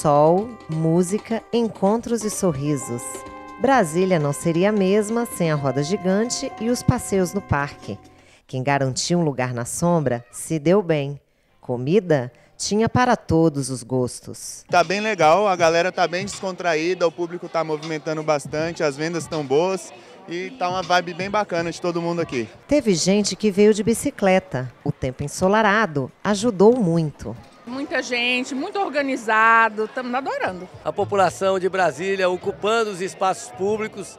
sol, música, encontros e sorrisos. Brasília não seria a mesma sem a roda gigante e os passeios no parque. Quem garantiu um lugar na sombra se deu bem. Comida tinha para todos os gostos. Tá bem legal, a galera tá bem descontraída, o público tá movimentando bastante, as vendas estão boas e tá uma vibe bem bacana de todo mundo aqui. Teve gente que veio de bicicleta. O tempo ensolarado ajudou muito. Muita gente, muito organizado, estamos adorando. A população de Brasília ocupando os espaços públicos,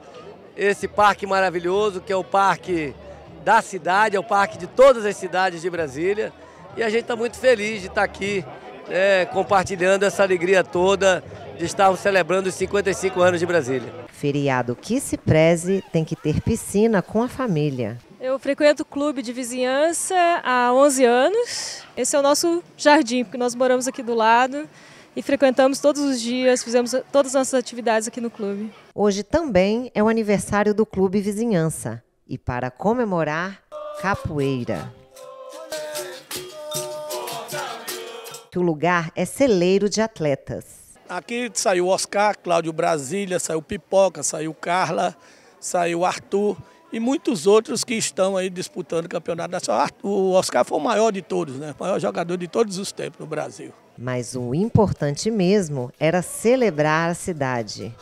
esse parque maravilhoso que é o parque da cidade, é o parque de todas as cidades de Brasília. E a gente está muito feliz de estar aqui é, compartilhando essa alegria toda de estarmos celebrando os 55 anos de Brasília. Feriado que se preze tem que ter piscina com a família. Eu frequento o clube de vizinhança há 11 anos. Esse é o nosso jardim, porque nós moramos aqui do lado e frequentamos todos os dias, fizemos todas as nossas atividades aqui no clube. Hoje também é o aniversário do Clube Vizinhança e para comemorar, capoeira. Que o lugar é celeiro de atletas. Aqui saiu Oscar, Cláudio Brasília, saiu Pipoca, saiu Carla, saiu Arthur e muitos outros que estão aí disputando o campeonato nacional. O Oscar foi o maior de todos, né? O maior jogador de todos os tempos no Brasil. Mas o importante mesmo era celebrar a cidade.